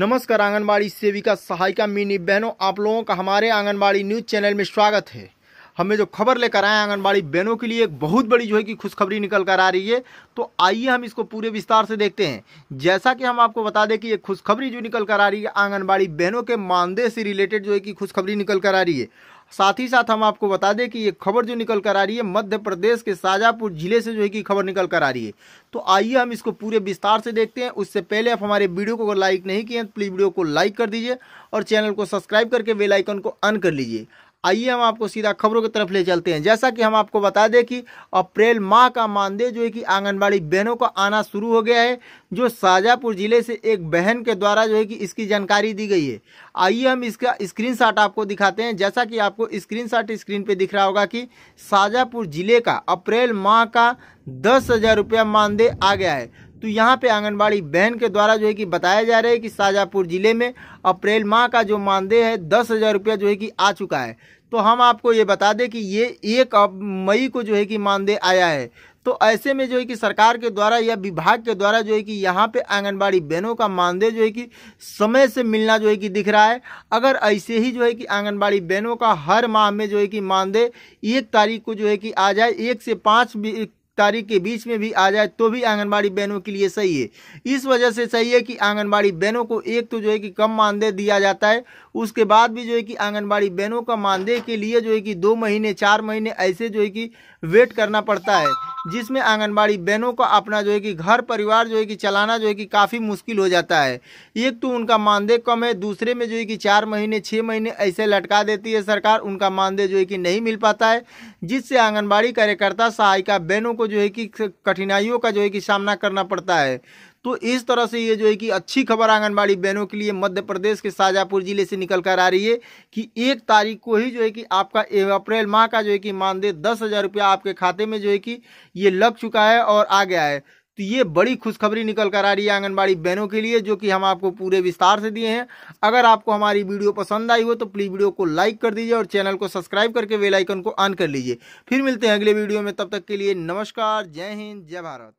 नमस्कार, आंगनबाड़ी सेविका सहायिका मिनी बहनों, आप लोगों का हमारे आंगनबाड़ी न्यूज़ चैनल में स्वागत है। हमें जो खबर लेकर आए आंगनबाड़ी बहनों के लिए, एक बहुत बड़ी जो है कि खुशखबरी निकल कर आ रही है। तो आइए हम इसको पूरे विस्तार से देखते हैं। जैसा कि हम आपको बता दें कि ये खुशखबरी जो निकल कर आ रही है, आंगनबाड़ी बहनों के मानदेय से रिलेटेड जो है कि खुशखबरी निकल कर आ रही है। साथ ही साथ हम आपको बता दें कि ये खबर जो निकल कर आ रही है, मध्य प्रदेश के शाजापुर ज़िले से जो है कि खबर निकल कर आ रही है। तो आइए हम इसको पूरे विस्तार से देखते हैं। उससे पहले आप हमारे वीडियो को अगर लाइक नहीं किए तो प्लीज़ वीडियो को लाइक कर दीजिए और चैनल को सब्सक्राइब करके बेलाइकन को ऑन कर लीजिए। आइए हम आपको सीधा खबरों की तरफ़ ले चलते हैं। जैसा कि हम आपको बता दें कि अप्रैल माह का मानदेय जो है कि आंगनबाड़ी बहनों का आना शुरू हो गया है, जो शाजापुर ज़िले से एक बहन के द्वारा जो है कि इसकी जानकारी दी गई है। आइए हम इसका स्क्रीनशॉट आपको दिखाते हैं। जैसा कि आपको स्क्रीनशॉट स्क्रीन पे दिख रहा होगा कि शाजापुर ज़िले का अप्रैल माह का दस हज़ार रुपया मानदेय आ गया है। तो यहाँ पे आंगनबाड़ी बहन के द्वारा जो है कि बताया जा रहा है कि शाजापुर ज़िले में अप्रैल माह का जो मानदेय है दस हज़ार रुपया जो है कि आ चुका है तो हम आपको ये बता दें कि ये एक मई को जो है कि मानदेय आया है तो ऐसे में जो है कि सरकार के द्वारा या विभाग के द्वारा जो है कि यहाँ पे आंगनबाड़ी बहनों का मानदेय जो है कि समय से मिलना जो है कि दिख रहा है अगर ऐसे ही जो है कि आंगनबाड़ी बहनों का हर माह में जो है कि मानदेय एक तारीख को जो है कि आ जाए एक से पाँच तारीख के बीच में भी आ जाए तो भी आंगनबाड़ी बहनों के लिए सही है। इस वजह से सही है कि आंगनबाड़ी बहनों को एक तो जो है कि कम मानदेय दिया जाता है, उसके बाद भी जो है कि आंगनबाड़ी बहनों का मानदेय के लिए जो है कि दो महीने, चार महीने ऐसे जो है कि वेट करना पड़ता है। जिसमें आंगनबाड़ी बहनों का अपना जो है कि घर परिवार जो है कि चलाना जो है कि काफ़ी मुश्किल हो जाता है। एक तो उनका मानदेय कम है, दूसरे में जो है कि चार महीने छः महीने ऐसे लटका देती है सरकार, उनका मानदेय जो है कि नहीं मिल पाता है, जिससे आंगनबाड़ी कार्यकर्ता, सहायिका बहनों को जो है कि कठिनाइयों का जो है कि सामना करना पड़ता है। तो इस तरह से ये जो है कि अच्छी खबर आंगनबाड़ी बहनों के लिए मध्य प्रदेश के शाजापुर ज़िले से निकल कर आ रही है कि एक तारीख को ही जो है कि आपका अप्रैल माह का जो है कि मानदेय दस हज़ार रुपया आपके खाते में जो है कि ये लग चुका है और आ गया है। तो ये बड़ी खुशखबरी निकल कर आ रही है आंगनबाड़ी बहनों के लिए, जो कि हम आपको पूरे विस्तार से दिए हैं। अगर आपको हमारी वीडियो पसंद आई हो तो प्लीज़ वीडियो को लाइक कर दीजिए और चैनल को सब्सक्राइब करके बेल आइकन को ऑन कर लीजिए। फिर मिलते हैं अगले वीडियो में, तब तक के लिए नमस्कार, जय हिंद, जय भारत।